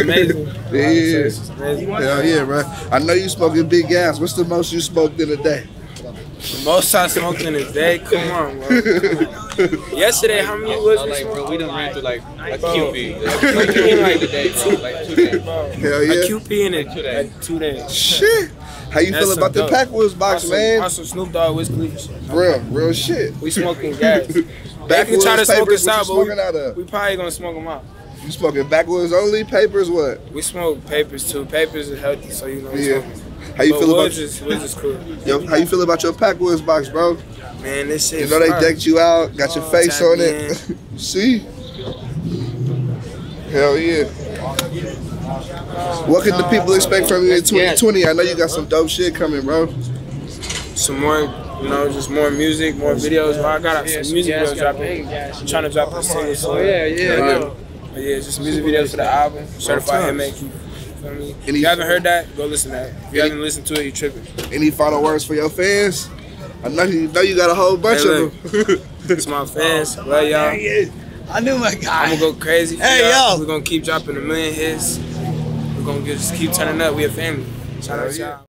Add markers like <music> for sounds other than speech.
amazing. <laughs> Yeah, yeah. It's amazing. Hell yeah, bro. I know you smoking big gas. What's the most you smoked in a day? The most I smoked in a day. Come on, bro. <laughs> Yesterday, how many was we Like, bro, smoking? we done ran through like a Bro. QP. A QP in like today, bro. Like two days. Hell A yeah. QP in a, Two days. like two days. Shit. How you That's feel about the some dope. Packwoods box, Also- man? Also, Snoop Dogg, Wiz Khalifa. Real, real shit. We smoking gas. they Backwoods can try to smoke papers, us out, but we, out of? we probably gonna smoke them out. You smoking backwoods only? Papers what? We smoke papers too. Papers are healthy, so you know. Yeah. smoke. How you but feel about Woods is, is cool. yo? How you feel about your Packwoods box, bro? Man, this shit. You know they decked you out, got your Oh, face on me it. <laughs> See? Hell yeah. What can the people expect from you in 2020? I know you got some dope shit coming, bro. some more, you know, just more music, more videos. Well, I got some music videos dropping. I'm trying to drop a single song. Oh, yeah, yeah. But yeah, just music videos for the album. Certified times. Hitmaker. You feel me? If Any- you haven't heard that, go listen to that. If you Any- haven't listened to it, you tripping. Any final words for your fans? I know you know you got a whole bunch Hey, of them. It's my <laughs> fans. Love y'all. I knew my guy. I'm gonna go crazy. Hey, y'all. yo. We're gonna keep dropping a million hits. We're gonna just keep turning up. We a family. Shout out to y'all.